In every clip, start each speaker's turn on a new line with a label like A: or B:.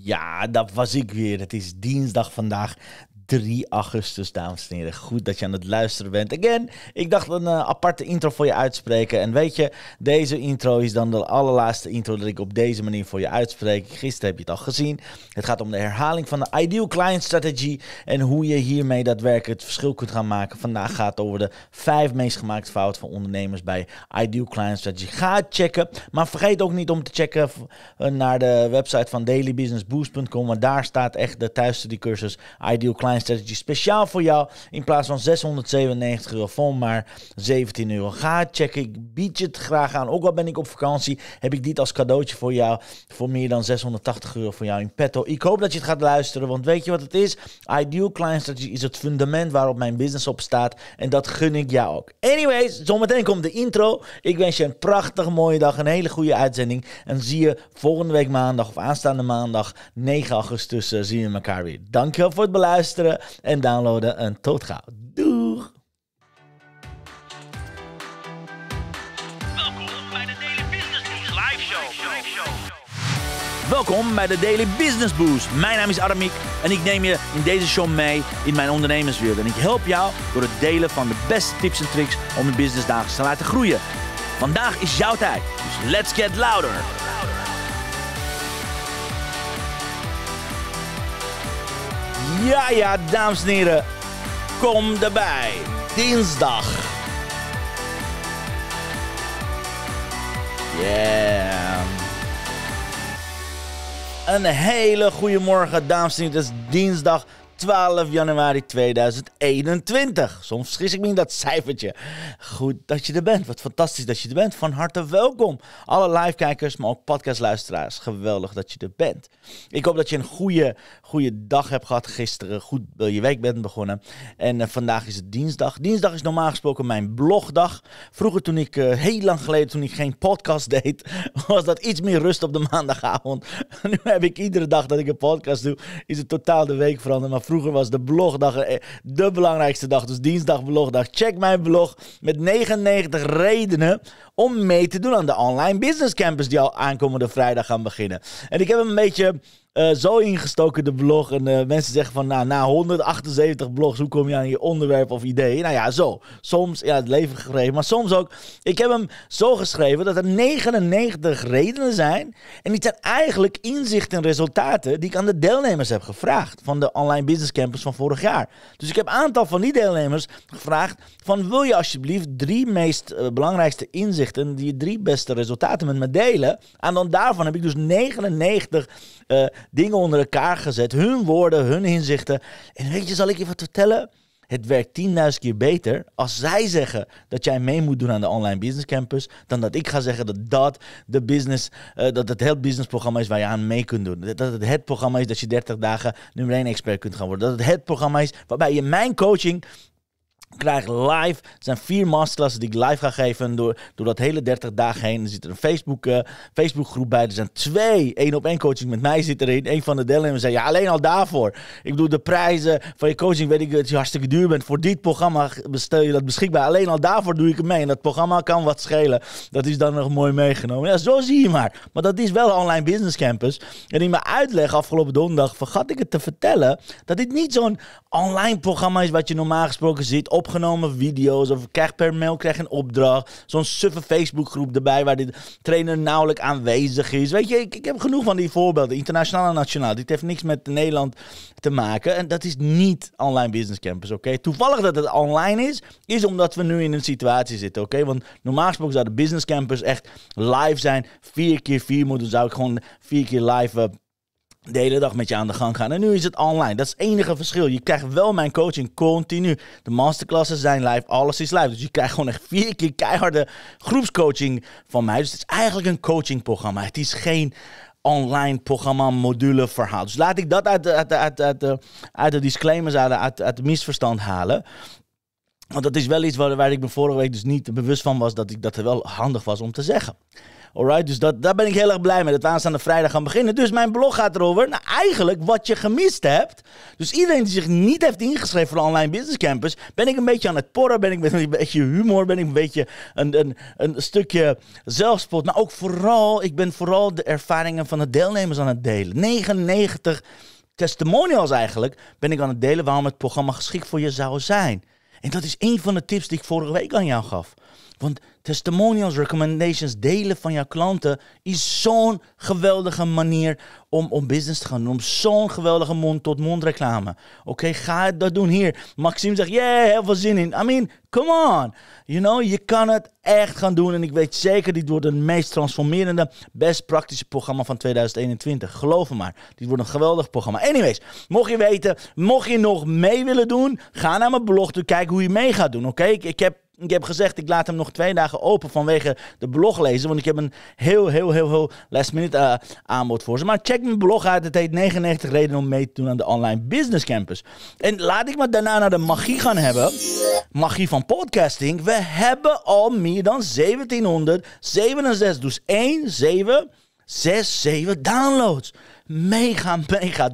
A: Ja, dat was ik weer. Het is dinsdag vandaag. 3 augustus, dames en heren. Goed dat je aan het luisteren bent. Again, ik dacht een uh, aparte intro voor je uitspreken. En weet je, deze intro is dan de allerlaatste intro dat ik op deze manier voor je uitspreek. Gisteren heb je het al gezien. Het gaat om de herhaling van de Ideal Client Strategy. En hoe je hiermee daadwerkelijk het verschil kunt gaan maken. Vandaag gaat het over de vijf meest gemaakte fouten van ondernemers bij Ideal Client Strategy. Ga checken. Maar vergeet ook niet om te checken eh, naar de website van dailybusinessboost.com. Want daar staat echt de thuisstudiecursus Ideal Client Strategy speciaal voor jou. In plaats van 697 euro voor maar 17 euro. Ga checken. Ik bied je het graag aan. Ook al ben ik op vakantie, heb ik dit als cadeautje voor jou. Voor meer dan 680 euro voor jou in petto. Ik hoop dat je het gaat luisteren. Want weet je wat het is? Ideal Client Strategy is het fundament waarop mijn business op staat. En dat gun ik jou ook. Anyways, zometeen komt de intro. Ik wens je een prachtige mooie dag. Een hele goede uitzending. En zie je volgende week maandag of aanstaande maandag 9 augustus uh, zien we elkaar weer. Dankjewel voor het beluisteren en downloaden. En tot gauw. Doeg!
B: Welkom bij de Daily Business Boost Live Show.
A: Welkom bij de Daily Business Boost. Mijn naam is Aramik en ik neem je in deze show mee in mijn ondernemerswereld. En ik help jou door het delen van de beste tips en tricks om je business dagelijks te laten groeien. Vandaag is jouw tijd, dus let's get louder. Ja, ja, dames en heren. Kom erbij. Dinsdag. Yeah. Een hele goede morgen, dames en heren. Het is dinsdag 12 januari 2021. Soms vergis ik me in dat cijfertje. Goed dat je er bent. Wat fantastisch dat je er bent. Van harte welkom. Alle live-kijkers, maar ook podcastluisteraars. Geweldig dat je er bent. Ik hoop dat je een goede, goede dag hebt gehad gisteren. Goed je week bent begonnen. En uh, vandaag is het dinsdag. Dinsdag is normaal gesproken mijn blogdag. Vroeger toen ik, uh, heel lang geleden, toen ik geen podcast deed, was dat iets meer rust op de maandagavond. nu heb ik iedere dag dat ik een podcast doe, is het totaal de week veranderd. Maar vroeger was de blogdag de belangrijkste dag. Dus dinsdag blogdag. Check mijn blog met 99 redenen om mee te doen aan de online business campus die al aankomende vrijdag gaan beginnen. En ik heb een beetje uh, zo ingestoken, de blog. En uh, mensen zeggen van, nou, na 178 blogs, hoe kom je aan je onderwerp of idee? Nou ja, zo. Soms, ja, het leven geschreven, maar soms ook. Ik heb hem zo geschreven dat er 99 redenen zijn. En die zijn eigenlijk inzichten en resultaten die ik aan de deelnemers heb gevraagd. Van de online business campus van vorig jaar. Dus ik heb een aantal van die deelnemers gevraagd van, wil je alsjeblieft drie meest uh, belangrijkste inzichten, die drie beste resultaten met me delen? En dan daarvan heb ik dus 99 dingen onder elkaar gezet. Hun woorden, hun inzichten. En weet je, zal ik je wat vertellen? Het werkt 10.000 keer beter als zij zeggen dat jij mee moet doen aan de online business campus, dan dat ik ga zeggen dat dat de business, uh, dat het het businessprogramma is waar je aan mee kunt doen. Dat het het programma is dat je 30 dagen nummer 1 expert kunt gaan worden. Dat het het programma is waarbij je mijn coaching krijg live. Er zijn vier masterclasses die ik live ga geven door, door dat hele 30 dagen heen. Er zit er een Facebook, uh, bij. Er zijn twee één op één coaching met mij zit erin. Een van de deelnemers zei, ja alleen al daarvoor. Ik bedoel, de prijzen van je coaching weet ik dat je hartstikke duur bent. Voor dit programma stel je dat beschikbaar. Alleen al daarvoor doe ik het mee. En dat programma kan wat schelen. Dat is dan nog mooi meegenomen. Ja, zo zie je maar. Maar dat is wel Online Business Campus. En in mijn uitleg afgelopen donderdag vergat ik het te vertellen. Dat dit niet zo'n online programma is wat je normaal gesproken ziet op opgenomen video's. Of krijg per mail krijg een opdracht. Zo'n suffe Facebookgroep erbij waar de trainer nauwelijks aanwezig is. Weet je, ik, ik heb genoeg van die voorbeelden. Internationaal en nationaal. Dit heeft niks met Nederland te maken. En dat is niet online business campus, oké? Toevallig dat het online is, is omdat we nu in een situatie zitten, oké? Want normaal gesproken zou de business campus echt live zijn. Vier keer vier moeten, zou ik gewoon vier keer live... Uh, de hele dag met je aan de gang gaan. En nu is het online. Dat is het enige verschil. Je krijgt wel mijn coaching continu. De masterclasses zijn live, alles is live. Dus je krijgt gewoon echt vier keer keiharde groepscoaching van mij. Dus het is eigenlijk een coachingprogramma. Het is geen online programma, module, verhaal. Dus laat ik dat uit de, uit de, uit de, uit de, de disclaimers, uit, uit, uit het misverstand halen. Want dat is wel iets waar, waar ik me vorige week dus niet bewust van was dat ik dat er wel handig was om te zeggen. Alright, dus dat, daar ben ik heel erg blij mee dat we aanstaande vrijdag gaan beginnen. Dus mijn blog gaat erover. Nou, eigenlijk wat je gemist hebt. Dus iedereen die zich niet heeft ingeschreven voor de Online Business Campus, ben ik een beetje aan het porren. Ben ik met een beetje humor, ben ik een beetje een, een, een stukje zelfspot. Maar ook vooral, ik ben vooral de ervaringen van de deelnemers aan het delen. 99 testimonials eigenlijk ben ik aan het delen waarom het programma geschikt voor je zou zijn. En dat is een van de tips die ik vorige week aan jou gaf. Want testimonials, recommendations, delen van jouw klanten is zo'n geweldige manier om, om business te gaan doen. Om zo'n geweldige mond-tot-mond reclame. Oké, ga dat doen hier. Maxime zegt, yeah, heel veel zin in. I mean, come on. You know, je kan het echt gaan doen. En ik weet zeker, dit wordt het meest transformerende, best praktische programma van 2021. Geloof me maar. Dit wordt een geweldig programma. Anyways, mocht je weten, mocht je nog mee willen doen, ga naar mijn blog toe kijken hoe je mee gaat doen. Oké, ik, ik heb ik heb gezegd, ik laat hem nog twee dagen open vanwege de blog lezen. Want ik heb een heel, heel, heel, heel last minute uh, aanbod voor ze. Maar check mijn blog uit. Het heet 99 redenen om mee te doen aan de Online Business Campus. En laat ik maar daarna naar de magie gaan hebben. Magie van podcasting. We hebben al meer dan 1767. Dus 1, 7, 6, 7 downloads. Mega, mega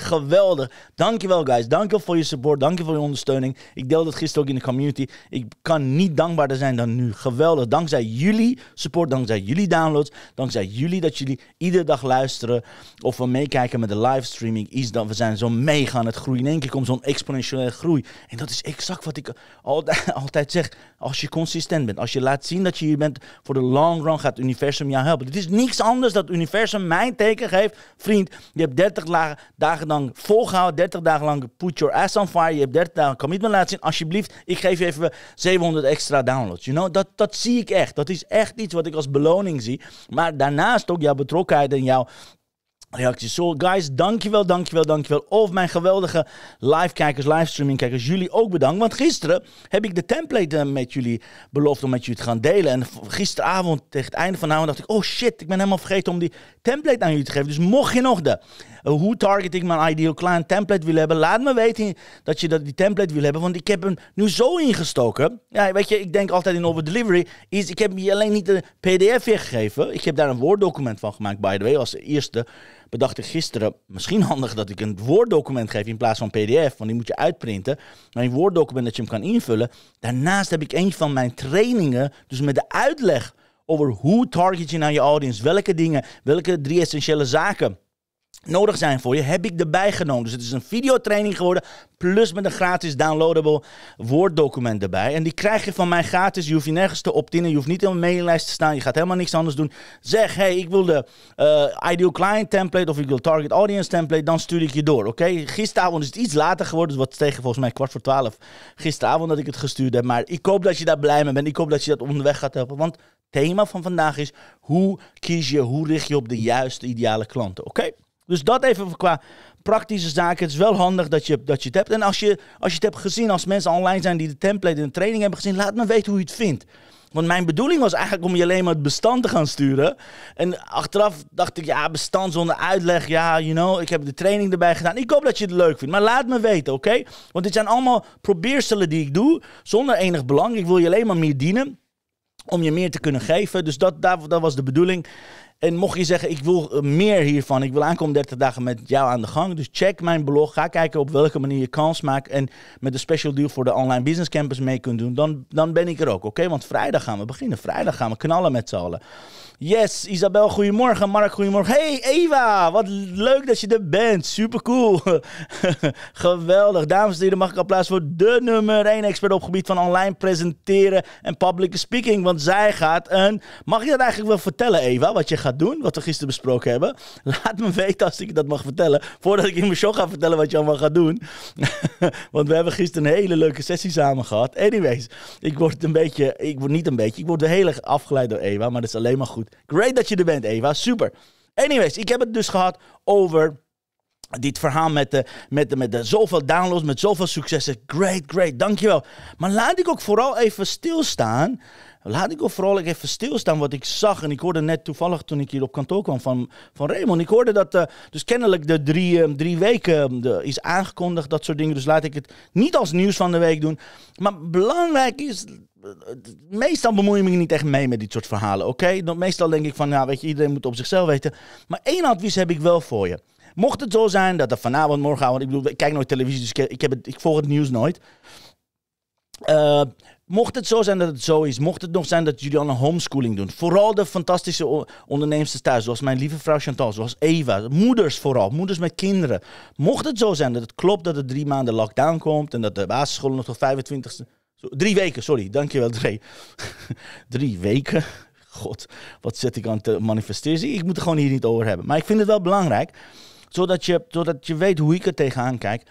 A: geweldig. Dankjewel guys. Dankjewel voor je support. Dankjewel voor je ondersteuning. Ik deel dat gisteren ook in de community. Ik kan niet dankbaarder zijn dan nu. Geweldig. Dankzij jullie support, dankzij jullie downloads, dankzij jullie dat jullie iedere dag luisteren of we meekijken met de livestreaming. Is dat we zijn zo mega aan het groeien. In één keer komt zo'n exponentiële groei. En dat is exact wat ik altijd, altijd zeg. Als je consistent bent, als je laat zien dat je hier bent voor de long run, gaat het universum jou helpen. Het is niks anders dat het universum mijn teken geeft. Vriend, je hebt 30 dagen dagen lang volgehouden, 30 dagen lang put your ass on fire. Je hebt 30 dagen commitment laten zien. Alsjeblieft, ik geef je even 700 extra downloads. You know? dat, dat zie ik echt. Dat is echt iets wat ik als beloning zie. Maar daarnaast ook jouw betrokkenheid en jouw reacties. So guys, dankjewel, dankjewel, dankjewel. Of mijn geweldige live-kijkers, livestreaming-kijkers, jullie ook bedankt. Want gisteren heb ik de template eh, met jullie beloofd om met jullie te gaan delen. En gisteravond, tegen het einde van de avond, dacht ik... Oh shit, ik ben helemaal vergeten om die template aan jullie te geven. Dus mocht je nog de hoe target ik mijn ideal client template wil hebben, laat me weten dat je dat, die template wil hebben. Want ik heb hem nu zo ingestoken. Ja, weet je, ik denk altijd in over delivery. Is, ik heb je alleen niet een pdf gegeven. Ik heb daar een woorddocument van gemaakt, by the way, als eerste bedacht ik gisteren, misschien handig dat ik een woorddocument geef in plaats van PDF, want die moet je uitprinten. Maar een woorddocument dat je hem kan invullen. Daarnaast heb ik een van mijn trainingen, dus met de uitleg over hoe target je naar je audience, welke dingen, welke drie essentiële zaken nodig zijn voor je, heb ik erbij genomen. Dus het is een videotraining geworden, plus met een gratis downloadable woorddocument erbij. En die krijg je van mij gratis. Je hoeft je nergens te opt-in, je hoeft niet in mijn maillijst te staan, je gaat helemaal niks anders doen. Zeg, hey, ik wil de uh, Ideal Client template of ik wil Target Audience template, dan stuur ik je door, oké? Gisteravond is het iets later geworden, dus wat tegen volgens mij kwart voor twaalf gisteravond dat ik het gestuurd heb. Maar ik hoop dat je daar blij mee bent, ik hoop dat je dat onderweg gaat helpen, want thema van vandaag is hoe kies je, hoe richt je op de juiste ideale klanten, oké? Dus dat even qua praktische zaken. Het is wel handig dat je, dat je het hebt. En als je, als je het hebt gezien, als mensen online zijn die de template in de training hebben gezien, laat me weten hoe je het vindt. Want mijn bedoeling was eigenlijk om je alleen maar het bestand te gaan sturen. En achteraf dacht ik, ja, bestand zonder uitleg. Ja, you know, ik heb de training erbij gedaan. Ik hoop dat je het leuk vindt. Maar laat me weten, oké? Want dit zijn allemaal probeerselen die ik doe. Zonder enig belang. Ik wil je alleen maar meer dienen. Om je meer te kunnen geven. Dus dat, dat, dat was de bedoeling. En mocht je zeggen, ik wil eh, meer hiervan, ik wil aankomen 30 dagen met jou aan de gang. Dus check mijn blog, ga kijken op welke manier je kans maakt en met de special deal voor de Online Business Campus mee kunt doen. Dan, dan ben ik er ook, oké? Want vrijdag gaan we beginnen, vrijdag gaan we knallen met z'n allen. Yes, Isabel, goedemorgen. Mark, goedemorgen. Hey Eva, wat leuk dat je er bent. Super cool. Geweldig. Dames en heren, mag ik applaus voor de nummer 1 expert op gebied van online presenteren en public speaking. Want zij gaat een... Mag je dat eigenlijk wel vertellen, Eva, wat je gaat doen? Wat we gisteren besproken hebben? Laat me weten als ik dat mag vertellen. Voordat ik in mijn show ga vertellen wat je allemaal gaat doen. want we hebben gisteren een hele leuke sessie samen gehad. Anyways, ik word een beetje... Ik word niet een beetje... Ik word heel erg afgeleid door Eva, maar dat is alleen maar goed. Great dat je er bent, Eva. Super. Anyways, ik heb het dus gehad over dit verhaal met, de, met, de, met de zoveel downloads, met zoveel successen. Great, great, dankjewel. Maar laat ik ook vooral even stilstaan. Laat ik ook vooral even stilstaan wat ik zag. En ik hoorde net toevallig toen ik hier op kantoor kwam van, van Raymond. Ik hoorde dat uh, dus kennelijk de drie, uh, drie weken uh, is aangekondigd, dat soort dingen. Dus laat ik het niet als nieuws van de week doen. Maar belangrijk is, meestal bemoei ik me niet echt mee met dit soort verhalen, oké? Meestal denk ik van, ja, weet je, iedereen moet op zichzelf weten. Maar één advies heb ik wel voor je. Mocht het zo zijn dat er vanavond, morgenavond, ik bedoel, ik kijk nooit televisie, dus ik, ik volg het nieuws nooit. Eh, mocht het zo zijn dat het zo is, mocht het nog zijn dat jullie al een homeschooling doen, vooral de fantastische ondernemers thuis, zoals mijn lieve vrouw Chantal, zoals Eva, moeders vooral, moeders met kinderen. Mocht het zo zijn dat het klopt dat er drie maanden lockdown komt en dat de basisscholen nog tot 25 zo, drie weken, sorry, dankjewel Dre. drie weken? God, wat zit ik aan te manifesteren? Ik moet het gewoon hier niet over hebben. Maar ik vind het wel belangrijk, zodat je, zodat je weet hoe ik er tegenaan kijk.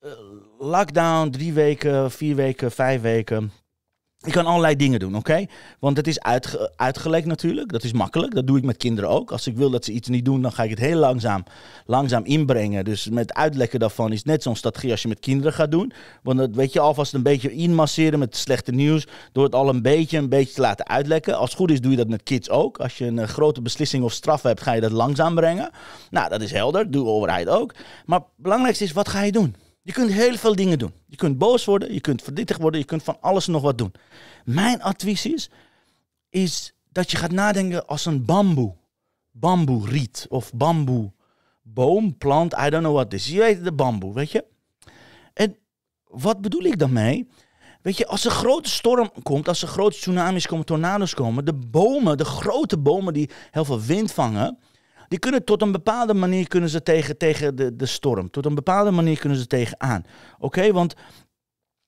A: Eh, lockdown, drie weken, vier weken, vijf weken. Je kan allerlei dingen doen, oké? Want het is uitge uitgelekt natuurlijk. Dat is makkelijk. Dat doe ik met kinderen ook. Als ik wil dat ze iets niet doen, dan ga ik het heel langzaam, langzaam inbrengen. Dus met uitlekken daarvan is net zo'n strategie als je met kinderen gaat doen. Want dat weet je alvast een beetje inmasseren met slechte nieuws. Door het al een beetje, een beetje te laten uitlekken. Als het goed is, doe je dat met kids ook. Als je een eh, grote beslissing of straf hebt, ga je dat langzaam brengen. Nou, dat is helder. Doe overheid ook. Maar het belangrijkste is, wat ga je doen? Je kunt heel veel dingen doen. Je kunt boos worden, je kunt verdrietig worden, je kunt van alles nog wat doen. Mijn advies is, is dat je gaat nadenken als een bamboe. Bamboeriet of bamboeboom, plant, I don't know what this is. Je weet de bamboe, weet je? En wat bedoel ik daarmee? Weet je, als er grote storm komt, als er grote tsunamis komen, tornado's komen, de bomen, de grote bomen die heel veel wind vangen, die kunnen tot een bepaalde manier kunnen ze tegen, tegen de, de storm. Tot een bepaalde manier kunnen ze tegenaan. Oké, want,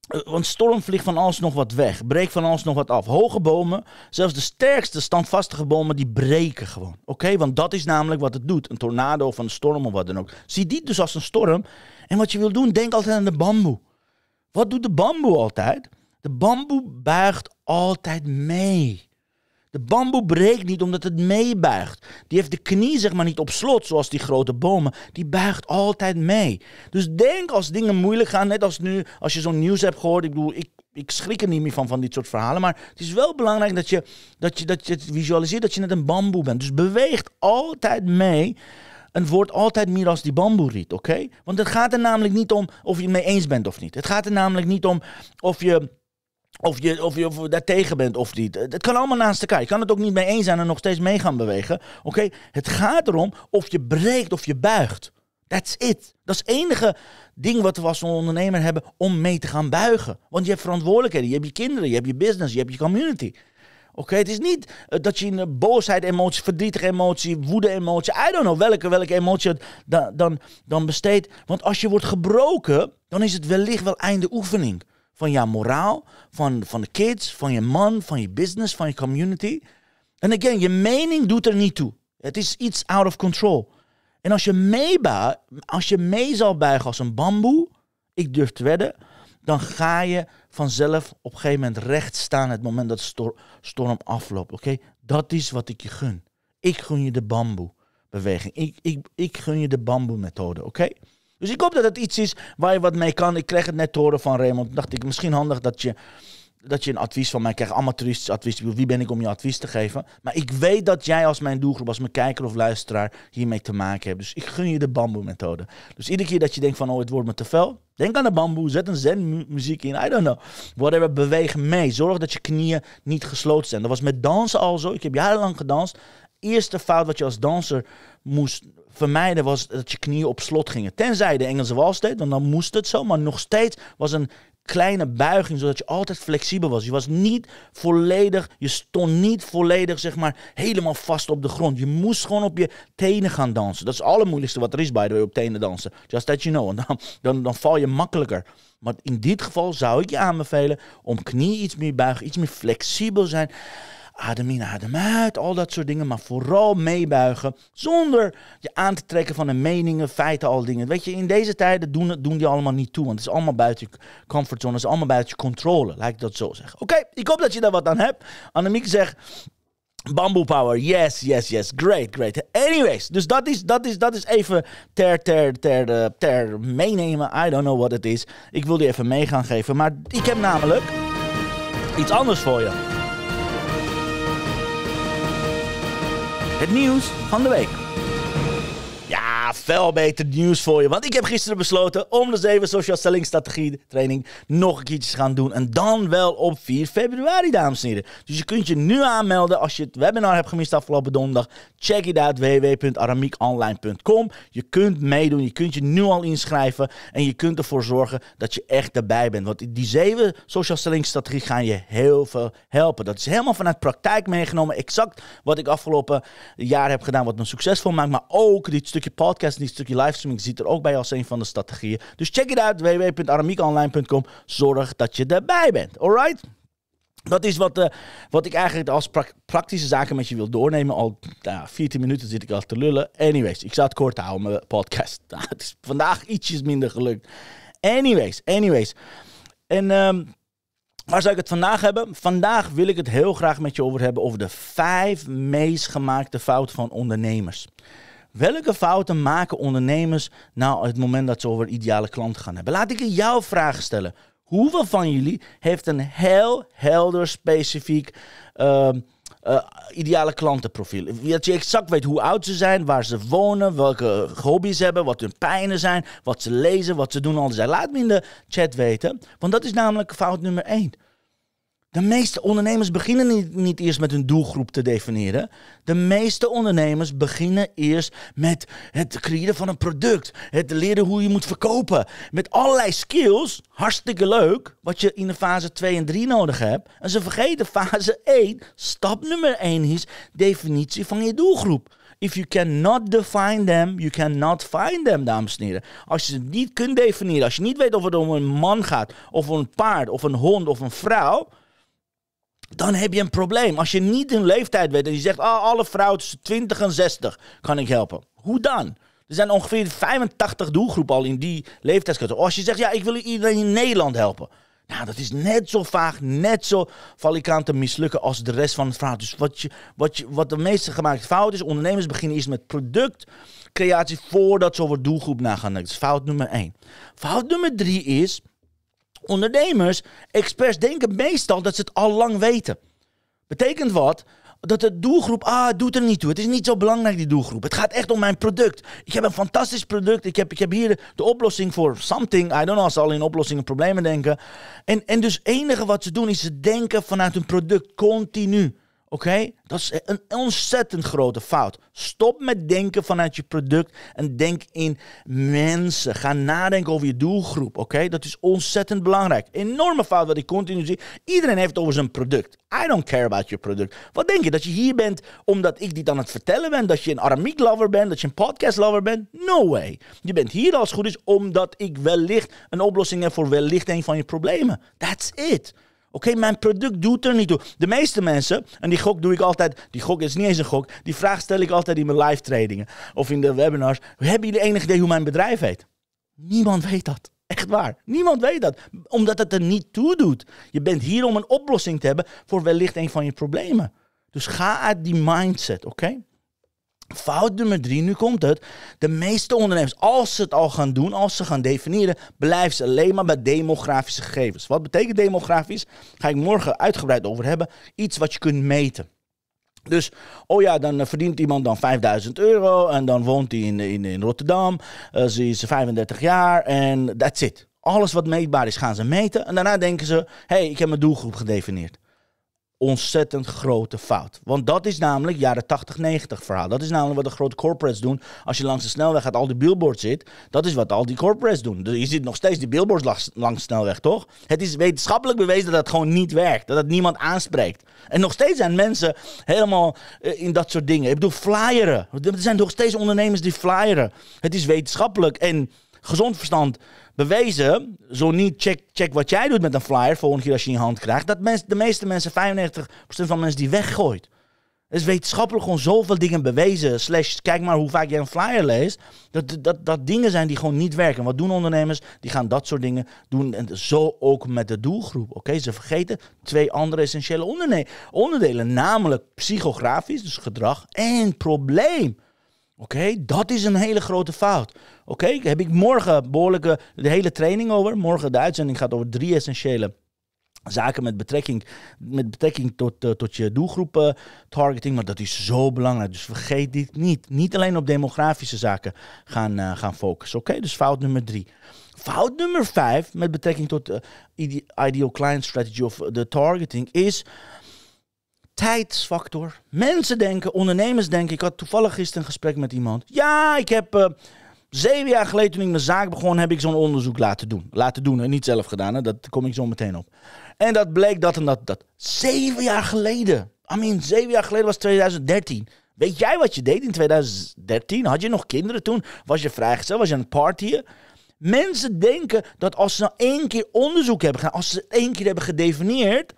A: eh, want storm vliegt van alles nog wat weg. Breekt van alles nog wat af. Hoge bomen, zelfs de sterkste standvastige bomen, die breken gewoon. Oké, want dat is namelijk wat het doet. Een tornado of een storm of wat dan ook. Zie dit dus als een storm. En wat je wil doen, denk altijd aan de bamboe. Wat doet de bamboe altijd? De bamboe buigt altijd mee. De bamboe breekt niet omdat het meebuigt. Die heeft de knie zeg maar niet op slot zoals die grote bomen. Die buigt altijd mee. Dus denk als dingen moeilijk gaan, net als nu als je zo'n nieuws hebt gehoord. Ik bedoel, ik, ik schrik er niet meer van, van dit soort verhalen. Maar het is wel belangrijk dat je, dat je, dat je het visualiseert dat je net een bamboe bent. Dus beweegt altijd mee. En wordt altijd meer als die bamboeriet, oké? Want het gaat er namelijk niet om of je het mee eens bent of niet. Het gaat er namelijk niet om of je of je, of je, of je daar tegen bent of niet. Het kan allemaal naast elkaar. Je kan het ook niet mee eens zijn en nog steeds mee gaan bewegen. Oké, het gaat erom of je breekt of je buigt. That's it. Dat is het enige ding wat we als ondernemer hebben om mee te gaan buigen. Want je hebt verantwoordelijkheden. Je hebt je kinderen, je hebt je business, je hebt je community. Oké, het is niet eh, dat je een boosheid emotie, verdrietige emotie, woede emotie, I don't know welke, welke emotie dan, dan, dan besteedt. Want als je wordt gebroken, dan is het wellicht wel einde oefening van jouw moraal, van, van de kids, van je man, van je business, van je community. En again, je mening doet er niet toe. Het is iets out of control. En als je, meeba, als je mee zal buigen als een bamboe, ik durf te wedden, dan ga je vanzelf op een gegeven moment recht staan het moment dat de stor- storm afloopt. Oké, dat is wat ik je gun. Ik gun je de bamboe beweging. Ik, ik, ik gun je de bamboe methode. Oké? Dus ik hoop dat het iets is waar je wat mee kan. Ik kreeg het net horen van Raymond. Dacht ik, misschien handig dat je, dat je een advies van mij krijgt. Amateuristisch advies. Wie ben ik om je advies te geven? Maar ik weet dat jij als mijn doelgroep, als mijn kijker of luisteraar, hiermee te maken hebt. Dus ik gun je de bamboe methode. Dus iedere keer dat je denkt van, oh, het wordt me te fel. Denk aan de bamboe. Zet een zen muziek in. I don't know. Whatever. Beweeg mee. Zorg dat je knieën niet gesloten zijn. Dat was met dansen al zo. Ik heb jarenlang gedanst. Eerste fout wat je als danser moest vermijden was dat je knieën op slot gingen. Tenzij de Engelse wals deed, want dan moest het zo. Maar nog steeds was een kleine buiging, zodat je altijd flexibel was. Je was niet volledig, je stond niet volledig, zeg maar, helemaal vast op de grond. Je moest gewoon op je tenen gaan dansen. Dat is het allermoeilijkste wat er is, by the way, op tenen dansen. Just that you know. En dan, dan, dan val je makkelijker. Maar in dit geval zou ik je aanbevelen om knieën iets meer buigen, iets meer flexibel zijn. Adem in, adem uit, al dat soort dingen. Maar vooral meebuigen. Zonder je aan te trekken van de meningen, feiten, al dingen. Weet je, in deze tijden doen, doen die allemaal niet toe. Want het is allemaal buiten je comfortzone. Het is allemaal buiten je controle. Laat ik dat zo zeggen. Oké, ik hoop dat je daar wat aan hebt. Annemiek zegt. Bamboo Power, yes, yes, yes. Great, great. Anyways, dus dat is, dat is, dat is even ter, ter, ter, eh, ter meenemen. I don't know what it is. Ik wil die even mee gaan geven. Maar ik heb namelijk iets anders voor je. Het nieuws van de week. Veel beter nieuws voor je. Want ik heb gisteren besloten om de 7 social selling strategie training nog een keertje te gaan doen. En dan wel op 4 februari, dames en heren. Dus je kunt je nu aanmelden als je het webinar hebt gemist afgelopen donderdag. Check it out, www.aramiekonline.com. Je kunt meedoen, je kunt je nu al inschrijven. En je kunt ervoor zorgen dat je echt erbij bent. Want die 7 social selling strategie gaan je heel veel helpen. Dat is helemaal vanuit praktijk meegenomen. Exact wat ik afgelopen jaar heb gedaan, wat me succesvol maakt. Maar ook dit stukje podcast, dit stukje livestreaming zit er ook bij als een van de strategieën. Dus check it out, www.aramiekonline.com. Zorg dat je erbij bent, alright? Dat is wat, eh, wat ik eigenlijk als prak- praktische zaken met je wil doornemen. Al nou, 14 minuten zit ik al te lullen. Anyways, ik zou het kort houden, mijn podcast. Nou, het is vandaag ietsjes minder gelukt. Anyways, anyways. En ehm, waar zou ik het vandaag hebben? Vandaag wil ik het heel graag met je over hebben over de vijf meest gemaakte fouten van ondernemers. Welke fouten maken ondernemers nou het moment dat ze over ideale klanten gaan hebben? Laat ik jouw vraag stellen. Hoeveel van jullie heeft een heel helder, specifiek ehm, eh, ideale klantenprofiel? Dat je exact weet hoe oud ze zijn, waar ze wonen, welke hobby's hebben, wat hun pijnen zijn, wat ze lezen, wat ze doen. Al. Laat me in de chat weten, want dat is namelijk fout nummer één. De meeste ondernemers beginnen niet, niet eerst met hun doelgroep te definiëren. De meeste ondernemers beginnen eerst met het creëren van een product. Het leren hoe je moet verkopen. Met allerlei skills. Hartstikke leuk. Wat je in de fase 2 en 3 nodig hebt. En ze vergeten fase 1. Stap nummer 1 is definitie van je doelgroep. If you cannot define them, you cannot find them, dames en heren. Als je ze niet kunt definiëren, als je niet weet of het om een man gaat, of een paard, of een hond, of een vrouw, dan heb je een probleem. Als je niet hun leeftijd weet en je zegt, ah, alle vrouwen tussen 20 en 60 kan ik helpen. Hoe dan? Er zijn ongeveer 85 doelgroepen al in die leeftijdscategorie. Als je zegt, ja, ik wil iedereen in Nederland helpen. Nou, dat is net zo vaag, net zo valikant mislukken als de rest van het verhaal. Dus wat, je, wat, je, wat de meeste gemaakte fout is, ondernemers beginnen eerst met productcreatie voordat ze over doelgroep denken. Dat is fout nummer 1. Fout nummer 3 is, ondernemers, experts denken meestal dat ze het al lang weten. Betekent wat? Dat de doelgroep, ah, het doet er niet toe. Het is niet zo belangrijk, die doelgroep. Het gaat echt om mijn product. Ik heb een fantastisch product. Ik heb, ik heb hier de, oplossing voor something. I don't know, als ze al in oplossingen problemen denken. En, en dus het enige wat ze doen, is ze denken vanuit hun product continu. Oké? Dat is een ontzettend grote fout. Stop met denken vanuit je product en denk in mensen. Ga nadenken over je doelgroep. Oké? Dat is ontzettend belangrijk. Enorme fout wat ik continu zie. Iedereen heeft over zijn product. I don't care about your product. Wat denk je? Dat je hier bent omdat ik dit aan het vertellen ben? Dat je een Aramiek lover bent? Dat je een podcast lover bent? No way. Je bent hier als het goed is omdat ik wellicht een oplossing heb voor wellicht een van je problemen. That's it. Oké, mijn product doet er niet toe. De meeste mensen, en die gok doe ik altijd, die gok is niet eens een gok, die vraag stel ik altijd in mijn live trainingen of in de webinars. Hebben jullie enig idee hoe mijn bedrijf heet? Niemand weet dat. Echt waar. Niemand weet dat. Omdat het er niet toe doet. Je bent hier om een oplossing te hebben voor wellicht een van je problemen. Dus ga uit die mindset, oké? Fout nummer drie, nu komt het. De meeste ondernemers, als ze het al gaan doen, als ze gaan definiëren, blijven ze alleen maar bij demografische gegevens. Wat betekent demografisch? Ga ik morgen uitgebreid over hebben. Iets wat je kunt meten. Dus, oh ja, dan eh, verdient iemand dan 5000 euro en dan woont hij in, in, in Rotterdam. Uh, ze is 35 jaar en that's it. Alles wat meetbaar is, gaan ze meten. En daarna denken ze, hé, hey, ik heb mijn doelgroep gedefinieerd ontzettend grote fout. Want dat is namelijk jaren 80, 90 verhaal. Dat is namelijk wat de grote corporates doen. Als je langs de snelweg gaat, al die billboards zit. Dat is wat al die corporates doen. Je ziet nog steeds die billboards langs, langs de snelweg, toch? Het is wetenschappelijk bewezen dat het gewoon niet werkt. Dat het niemand aanspreekt. En nog steeds zijn mensen helemaal uh, in dat soort dingen. Ik bedoel, flyeren. Er zijn nog steeds ondernemers die flyeren. Het is wetenschappelijk en gezond verstand bewezen, zo niet check, check wat jij doet met een flyer volgende keer als je in je hand krijgt, dat mens, de meeste mensen, 95% van mensen die weggooit. Er is wetenschappelijk gewoon zoveel dingen bewezen. Slash, kijk maar hoe vaak jij een flyer leest. Dat, dat, dat dingen zijn die gewoon niet werken. Wat doen ondernemers? Die gaan dat soort dingen doen. En zo ook met de doelgroep. Oké, ze vergeten twee andere essentiële onderdelen. Namelijk psychografisch, dus gedrag. En probleem. Oké, dat is een hele grote fout. Oké, heb ik morgen behoorlijke de hele training over. Morgen de uitzending gaat over drie essentiële zaken met betrekking, met betrekking tot, eh, tot je doelgroepen targeting. Maar dat is zo belangrijk. Dus vergeet dit niet. Niet alleen op demografische zaken gaan, eh, gaan focussen. Oké, dus fout nummer drie. Fout nummer vijf met betrekking tot de ideal client strategy of de targeting is tijdsfactor. Mensen denken, ondernemers denken. Ik had toevallig gisteren een gesprek met iemand. Ja, ik heb. Zeven jaar geleden toen ik mijn zaak begon, heb ik zo'n onderzoek laten doen. Laten doen, hè? niet zelf gedaan, hè? dat kom ik zo meteen op. En dat bleek dat en dat, dat. Zeven jaar geleden. I mean, zeven jaar geleden was 2013. Weet jij wat je deed in 2013? Had je nog kinderen toen? Was je vrijgezel? Was je aan het partyen? Mensen denken dat als ze nou één keer onderzoek hebben gedaan, als ze één keer hebben gedefinieerd,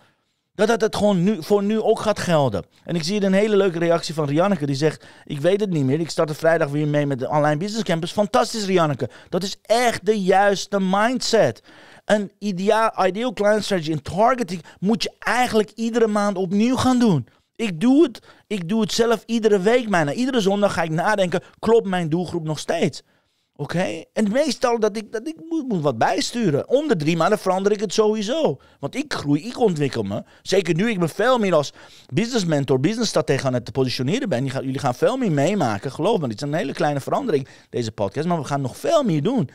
A: dat dat het gewoon nu, voor nu ook gaat gelden. En ik zie hier een hele leuke reactie van Rianneke. Die zegt, ik weet het niet meer. Ik start er vrijdag weer mee met de Online Business Campus. Fantastisch Rianneke. Dat is echt de juiste mindset. Een ideaal, ideal client strategy in targeting moet je eigenlijk iedere maand opnieuw gaan doen. Ik doe het, ik doe het zelf iedere week bijna. Iedere zondag ga ik nadenken, klopt mijn doelgroep nog steeds? Oké? En meestal dat ik, dat ik moet, moet wat bijsturen. Om de drie maanden verander ik het sowieso. Want ik groei, ik ontwikkel me. Zeker nu ik me veel meer als business mentor, business aan het positioneren ben. Jullie gaan, jullie gaan veel meer meemaken. Geloof me, dit is een hele kleine verandering, deze podcast. Maar we gaan nog veel meer doen.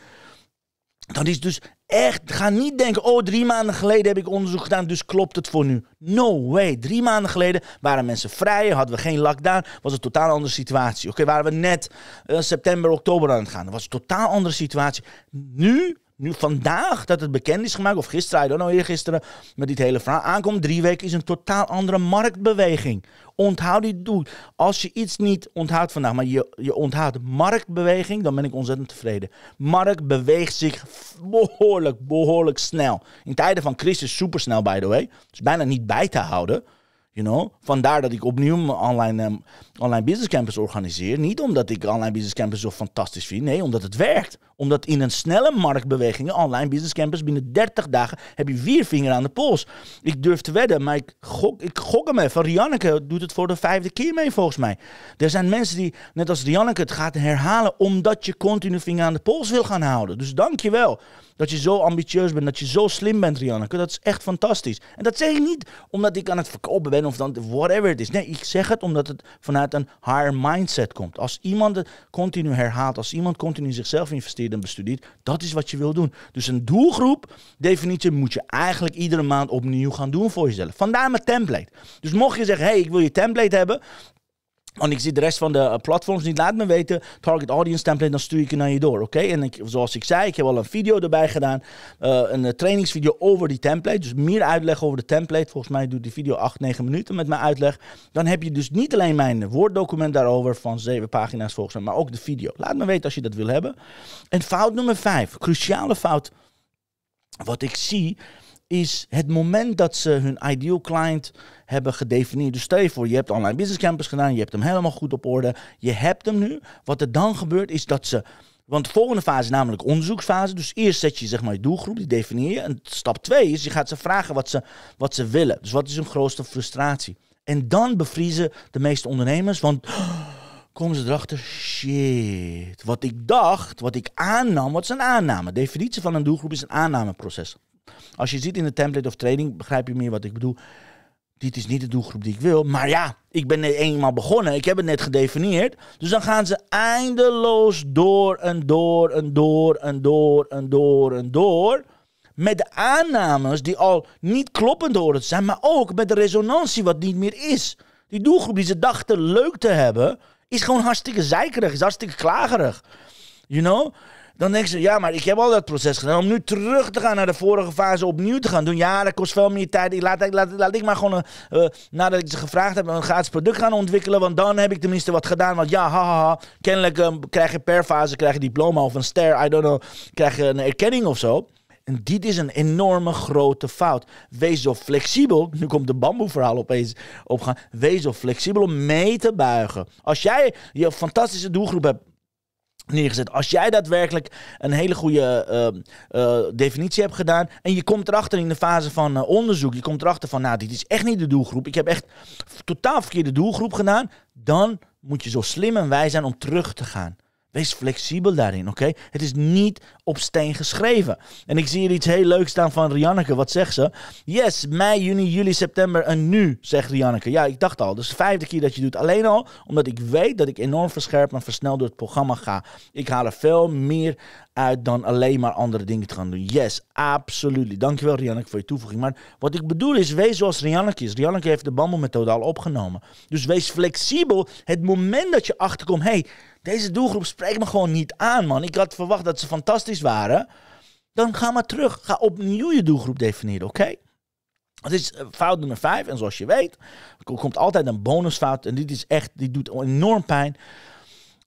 A: Dat is dus echt, ga niet denken, oh drie maanden geleden heb ik onderzoek gedaan, dus klopt het voor nu. No way. Drie maanden geleden waren mensen vrij, hadden we geen lockdown, was een totaal andere situatie. Oké, waren we net eh, september, oktober aan het gaan, dat was een totaal andere situatie. Nu, nu vandaag dat het bekend is gemaakt, of gisteren, I don't know, eergisteren, met dit hele verhaal, aankomt drie weken is een totaal andere marktbeweging. Onthoud dit doel. Als je iets niet onthoudt vandaag, maar je, je onthoudt marktbeweging, dan ben ik ontzettend tevreden. Markt beweegt zich behoorlijk, behoorlijk snel. In tijden van crisis supersnel, by the way. Dus bijna niet bij te houden. You know? Vandaar dat ik opnieuw mijn online, ehm, online business campus organiseer. Niet omdat ik online business campus zo fantastisch vind. Nee, omdat het werkt. Omdat in een snelle marktbeweging, online business campus, binnen 30 dagen heb je vier vinger aan de pols. Ik durf te wedden, maar ik gok, ik gok hem even. Rianneke doet het voor de vijfde keer mee volgens mij. Er zijn mensen die, net als Rianneke, het gaat herhalen omdat je continu vinger aan de pols wil gaan houden. Dus dank je wel dat je zo ambitieus bent, dat je zo slim bent, Rianneke. Dat is echt fantastisch. En dat zeg ik niet omdat ik aan het verkopen ben of dan whatever het is. Nee, ik zeg het omdat het vanuit een higher mindset komt. Als iemand het continu herhaalt, als iemand continu zichzelf investeert en bestudeert, dat is wat je wil doen. Dus een doelgroep, definitie, moet je eigenlijk iedere maand opnieuw gaan doen voor jezelf. Vandaar mijn template. Dus mocht je zeggen, hey, ik wil je template hebben, want ik zie de rest van de uh, platforms niet. Laat me weten. Target audience template, dan stuur ik het naar je door. Oké? En ik, zoals ik zei, ik heb al een video erbij gedaan. Uh, een uh, trainingsvideo over die template. Dus meer uitleg over de template. Volgens mij doet die video 8, 9 minuten met mijn uitleg. Dan heb je dus niet alleen mijn woorddocument daarover van 7 pagina's volgens mij, maar ook de video. Laat me weten als je dat wil hebben. En fout nummer 5, cruciale fout. Wat ik zie is het moment dat ze hun ideal client hebben gedefinieerd. Dus stel je voor, je hebt online business campus gedaan, je hebt hem helemaal goed op orde, je hebt hem nu. Wat er dan gebeurt is dat ze want de volgende fase is namelijk onderzoeksfase. Dus eerst zet je zeg maar je doelgroep, die definieer je. En stap 2 is, je gaat ze vragen wat ze, wat ze willen. Dus wat is hun grootste frustratie? En dan bevriezen de meeste ondernemers, want komen ze erachter, shit. Wat ik dacht, wat ik aannam, wat is een aanname? De definitie van een doelgroep is een aannameproces. Als je ziet in de template of training, begrijp je meer wat ik bedoel. Dit is niet de doelgroep die ik wil. Maar ja, ik ben net eenmaal begonnen. Ik heb het net gedefinieerd. Dus dan gaan ze eindeloos door en door en door en door en door en door. Met de aannames die al niet kloppend horen te zijn. Maar ook met de resonantie wat niet meer is. Die doelgroep die ze dachten leuk te hebben. Is gewoon hartstikke zeikerig. Is hartstikke klagerig. You know? Dan denken ze, ja, maar ik heb al dat proces gedaan. Om nu terug te gaan naar de vorige fase opnieuw te gaan doen. Ja, dat kost veel meer tijd. Laat, laat, laat ik maar gewoon, uh, nadat ik ze gevraagd heb, een gratis product gaan ontwikkelen. Want dan heb ik tenminste wat gedaan. Want ja, haha, ha, ha, kennelijk um, krijg je per fase krijg je diploma of een ster, I don't know. Krijg je een erkenning of zo. En dit is een enorme grote fout. Wees zo flexibel. Nu komt de bamboeverhaal opeens opgaan. Wees zo flexibel om mee te buigen. Als jij je fantastische doelgroep hebt neergezet. Als jij daadwerkelijk een hele goede uh, uh, definitie hebt gedaan en je komt erachter in de fase van uh, onderzoek, je komt erachter van, nou, dit is echt niet de doelgroep, ik heb echt totaal verkeerde doelgroep gedaan, dan moet je zo slim en wijs zijn om terug te gaan. Wees flexibel daarin, oké? Het is niet op steen geschreven. En ik zie hier iets heel leuks staan van Rianneke. Wat zegt ze? Yes, mei, juni, juli, september en nu, zegt Rianneke. Ja, ik dacht al. Dus de vijfde keer dat je doet. Alleen al omdat ik weet dat ik enorm verscherpt en versneld door het programma ga. Ik haal er veel meer uit dan alleen maar andere dingen te gaan doen. Yes, absoluut. Dankjewel Rianneke voor je toevoeging. Maar wat ik bedoel is, wees zoals Rianneke is. Rianneke heeft de bamboemethode al opgenomen. Dus wees flexibel. Het moment dat je achterkomt, hey, deze doelgroep spreekt me gewoon niet aan, man. Ik had verwacht dat ze fantastisch waren. Dan ga maar terug. Ga opnieuw je doelgroep definiëren, oké? Het is eh, fout nummer 5. En zoals je weet, er komt altijd een bonusfout. En dit is echt, dit doet enorm pijn.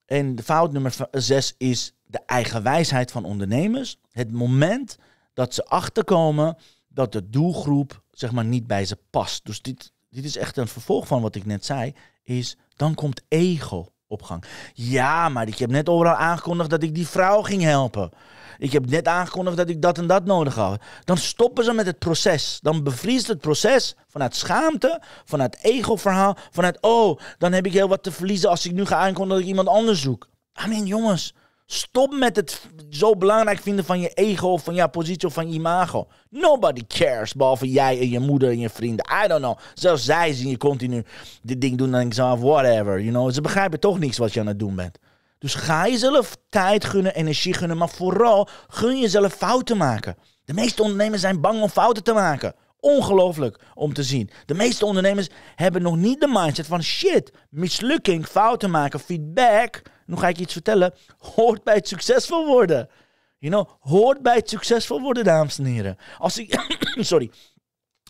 A: En de fout nummer 6 is de eigen wijsheid van ondernemers. Het moment dat ze achterkomen dat de doelgroep zeg maar niet bij ze past. Dus dit, dit is echt een vervolg van wat ik net zei. Is dan komt ego op gang. Ja, maar ik heb net overal aangekondigd dat ik die vrouw ging helpen. Ik heb net aangekondigd dat ik dat en dat nodig had. Dan stoppen ze met het proces. Dan bevriest het proces vanuit schaamte, vanuit ego-verhaal, vanuit oh, dan heb ik heel wat te verliezen als ik nu ga aankondigen dat ik iemand anders zoek. I mean, jongens, Stop met het zo belangrijk vinden van je ego, of van jouw positie of van je imago. Nobody cares, behalve jij en je moeder en je vrienden. I don't know. Zelfs zij zien je continu dit ding doen en ik zo whatever. You know? Ze begrijpen toch niks wat je aan het doen bent. Dus ga jezelf tijd gunnen, energie gunnen, maar vooral gun jezelf fouten maken. De meeste ondernemers zijn bang om fouten te maken. Ongelooflijk om te zien. De meeste ondernemers hebben nog niet de mindset van shit, mislukking, fouten maken, feedback nu ga ik iets vertellen, hoort bij het succesvol worden. You know, hoort bij het succesvol worden, dames en heren. Als ik, sorry,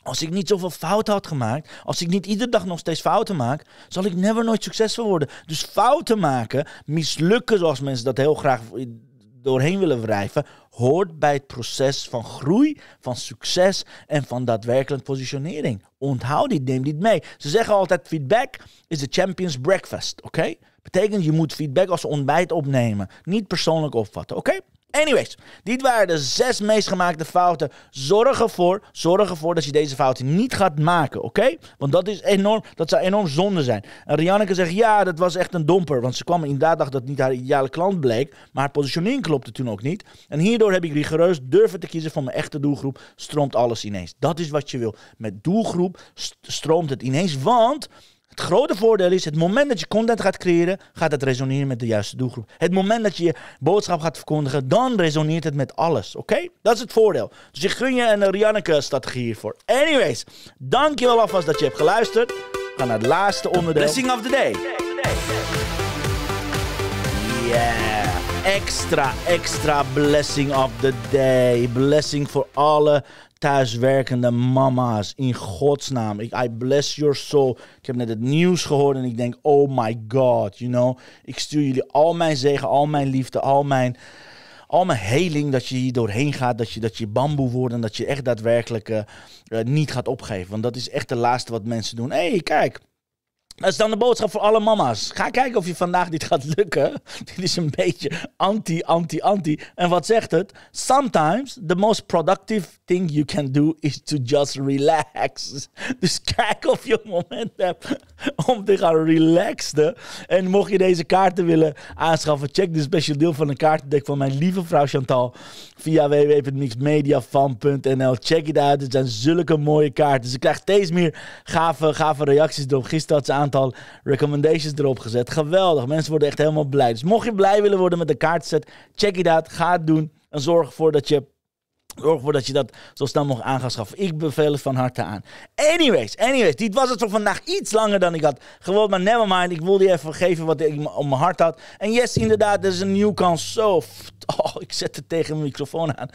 A: als ik niet zoveel fouten had gemaakt, als ik niet iedere dag nog steeds fouten maak, zal ik never nooit succesvol worden. Dus fouten maken, mislukken zoals mensen dat heel graag doorheen willen wrijven, hoort bij het proces van groei, van succes en van daadwerkelijk positionering. Onthoud dit, neem dit mee. Ze zeggen altijd: feedback is the champion's breakfast. Oké? Betekent je moet feedback als ontbijt opnemen, niet persoonlijk opvatten. Oké? Anyways, dit waren de zes meest gemaakte fouten. Zorg ervoor, zorg ervoor dat je deze fouten niet gaat maken, oké? Want dat, is enorm, dat zou enorm zonde zijn. En Rianneke zegt, ja, dat was echt een domper. Want ze kwam inderdaad, dacht dat niet haar ideale klant bleek. Maar haar positionering klopte toen ook niet. En hierdoor heb ik rigoureus durven te kiezen voor mijn echte doelgroep. Stroomt alles ineens. Dat is wat je wil. Met doelgroep stroomt het ineens, want... Het grote voordeel is, het moment dat je content gaat creëren, gaat het resoneren met de juiste doelgroep. Het moment dat je je boodschap gaat verkondigen, dan resoneert het met alles. Oké? Dat is het voordeel. Dus ik gun je een Rianneke-strategie hiervoor. Anyways, dankjewel alvast dat je hebt geluisterd. We gaan naar het laatste onderdeel. Blessing of the day. Yeah. Extra, extra blessing of the day. Blessing voor alle thuiswerkende mama's. In godsnaam. I bless your soul. Ik heb net het nieuws gehoord en ik denk, oh my god, you know. Ik stuur jullie al mijn zegen, al mijn liefde, al mijn, al mijn heling. Dat je hier doorheen gaat, dat je, dat je bamboe wordt en dat je echt daadwerkelijk uh, uh, niet gaat opgeven. Want dat is echt de laatste wat mensen doen. Hé, hey, kijk. Dat is dan de boodschap voor alle mama's. Ga kijken of je vandaag dit gaat lukken. Dit is een beetje anti, anti, anti. En wat zegt het? Sometimes the most productive thing you can do is to just relax. Dus kijk of je een moment hebt om te gaan relaxen. En mocht je deze kaarten willen aanschaffen, check de special deal van een kaartendek van mijn lieve vrouw Chantal via www.mixmediafan.nl. Check it out. Het zijn zulke mooie kaarten. Ze krijgt steeds meer gave, gave reacties erop. Gisteren had ze aantal recommendations erop gezet. Geweldig. Mensen worden echt helemaal blij. Dus mocht je blij willen worden met de kaartset, check it out. Ga het doen. En zorg ervoor dat je Zorg ervoor dat je dat zo snel mogelijk aan gaat schaffen. Ik beveel het van harte aan. Anyways, anyways. Dit was het voor vandaag iets langer dan ik had gewoon. Maar nevermind. Ik wilde je even geven wat ik op mijn hart had. En yes, inderdaad, er is een nieuwe kans. Zo. Oh, ik zet het tegen mijn microfoon aan.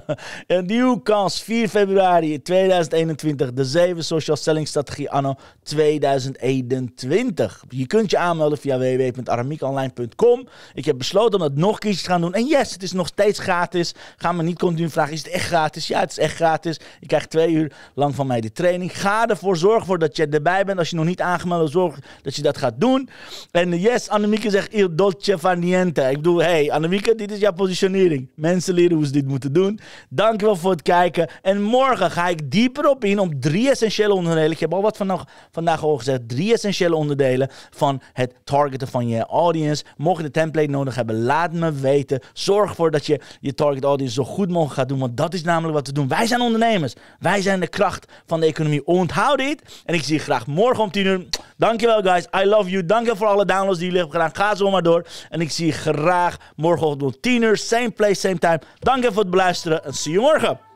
A: een nieuwe kans. 4 februari 2021. De 7 Social Selling Strategie anno 2021. Je kunt je aanmelden via www.aramiekonline.com. Ik heb besloten om het nog een te gaan doen. En yes, het is nog steeds gratis. Ga me niet continu vragen is het echt gratis? Ja, het is echt gratis. Je krijgt twee uur lang van mij de training. Ga ervoor, zorg ervoor dat je erbij bent. Als je nog niet aangemeld bent, zorg dat je dat gaat doen. En yes, Annemieke zegt il dolce far niente. Ik bedoel, hey Annemieke, dit is jouw positionering. Mensen leren hoe ze dit moeten doen. Dankjewel voor het kijken. En morgen ga ik dieper op in op drie essentiële onderdelen. Ik heb al wat vandaag, vandaag al gezegd. Drie essentiële onderdelen van het targeten van je audience. Mocht je de template nodig hebben, laat me weten. Zorg ervoor dat je je target audience zo goed mogelijk gaat doen. Dat is namelijk wat we doen. Wij zijn ondernemers. Wij zijn de kracht van de economie. Onthoud dit. En ik zie je graag morgen om 10 uur. Dankjewel guys. I love you. Dankjewel voor alle downloads die jullie hebben gedaan. Ga zo maar door. En ik zie je graag morgen om 10 uur. Same place, same time. Dankjewel voor het beluisteren. En zie je morgen.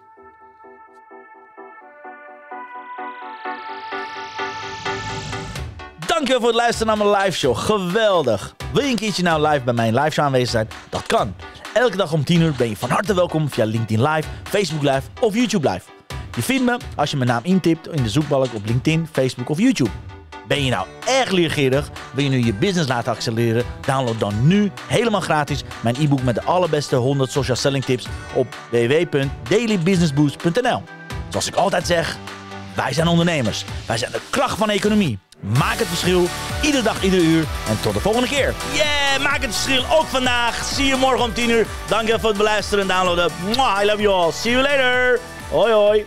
A: Dankjewel voor het luisteren naar mijn live show. Geweldig. Wil je een keertje nou live bij mijn live show aanwezig zijn? Dat kan. Elke dag om 10 uur ben je van harte welkom via LinkedIn Live, Facebook Live of YouTube Live. Je vindt me als je mijn naam intipt in de zoekbalk op LinkedIn, Facebook of YouTube. Ben je nou erg leergierig? Wil je nu je business laten accelereren? Download dan nu helemaal gratis mijn e-book met de allerbeste 100 social selling tips op www.dailybusinessboost.nl. Zoals ik altijd zeg, wij zijn ondernemers. Wij zijn de kracht van de economie. Maak het verschil, iedere dag, ieder uur. En tot de volgende keer. Yeah, maak het verschil ook vandaag. Zie je morgen om 10 uur. Dank je voor het beluisteren en downloaden. I love you all. See you later. Hoi hoi.